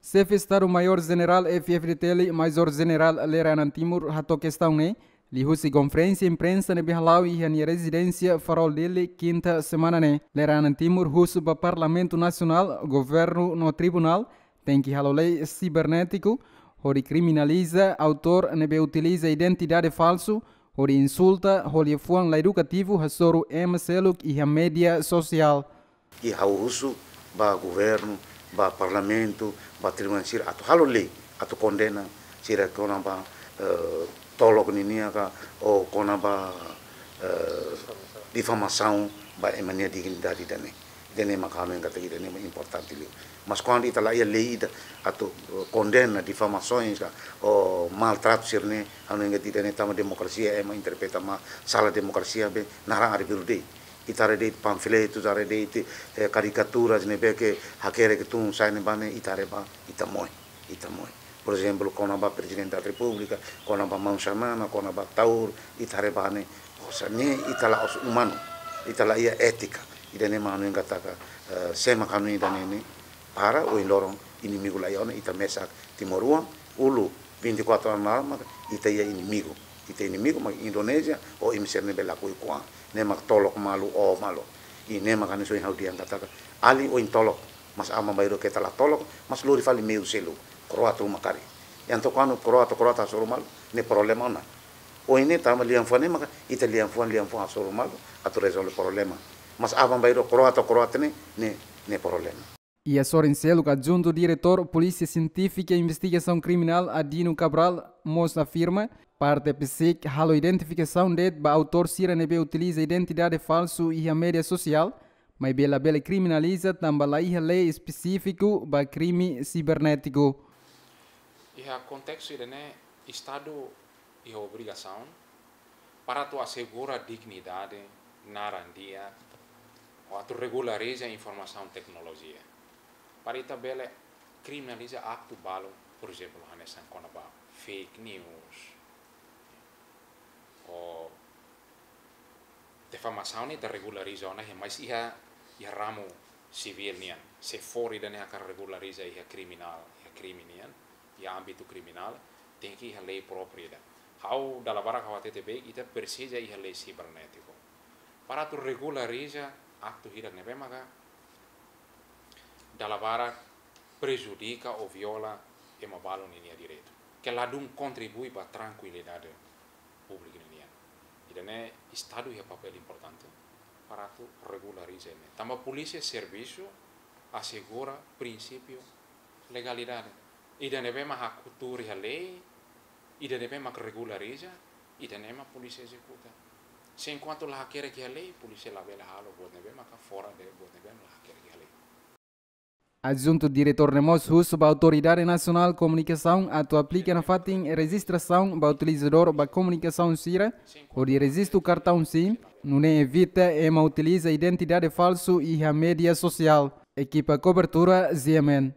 Chefe Estado-Maior General FFDTL, Major General Leranan Timur, né? Lihusi conferência imprensa ne Bihalau e a residência farol dele quinta semana ne. Leranan Timur husu ba Parlamento Nacional, governo no tribunal, tem que lei cibernético, onde criminaliza autor nebe utiliza identidade falso, onde insulta, onde fuan la educativo, hasoro MCLUC e a mídia social. E hausu ba governo, ba parlamento, ba tribunal sir atu halo lei, atu condena sira kona ba uh, tolok ninia ka o kona ba uh, difamação ba emania dignidade dane. Dene makano yang kata kita ni importante liu. Mas quando ita lá ia leída atu condena difamações o maltrato sirne anu yang ni tama demokrasia ema interpreta ma salah demokrasia be narang ari birudei itare de panfleto itare de eh, caricaturas ne beke hakere que tu sai ne bane itare ba itamoi itamoi por exemplo com a presidente da república com a mansamana com a taur itare bane osa ne itala os humano itala ia ética idane manu yang uh, sema kanu idane ne para o lorong inimigo la ita mesa timorua ulu 24 horas ita ia inimigo ita inimigo ma Indonesia o imserne bela kui kwa ne mak tolok malu o malu i ne mak ane soin hau diang kataka ali o in tolok mas ama bayro ke tala tolok mas luri fali meu selu kroato makari yang to kanu kroato kroata soro malu ne problema ona o ini tama liang fone maka ita liang fone liang fone soro malu atu resolve problema mas ama bayro kroato kroata ne ne ne problema E a Soren Selo, adjunto diretor Polícia Científica e Investigação Criminal Adino Cabral, mostra afirma Parte PSIC, halo identificação de autor sira nebe utiliza identidade falso e a mídia social, mas bela bela criminaliza também a lei específico ba crime cibernético. E a contexto né estado e obrigação para tu assegurar dignidade na randia ou tu regulariza a informação tecnologia. Para ita bela criminaliza acto balo, por exemplo, hanesan konaba fake news, o defamação ni da regulariza ona he mas iha iha ramo civil nian. Se fori da akan regulariza iha criminal iha crime nian iha ambito criminal tem que iha lei própria da how dalla bara ka watete be ita persija iha lei cibernetico. Para tu regulariza acto hirak nebe maka dalla bara prejudica ou viola e mabalo ni direito que lá dum contribui para tranquilidade pública Idane Estado é papel importante para tu regularizar. Tama polícia serviço assegura princípio legalidade. Idane bem a cultura e a lei, idane bem a regulariza, idane a polícia executa. Se enquanto lá quer que a lei, polícia lá halo, bote bem a fora de bote bem lá quer que a lei. Adjunto diretor Nemos Russo da Autoridade Nacional de Comunicação atu aplica na fatin registração do utilizador da comunicação SIRA, onde registra o cartão SIM, não evita e utiliza identidade falso e a mídia social. Equipa cobertura Ziemen.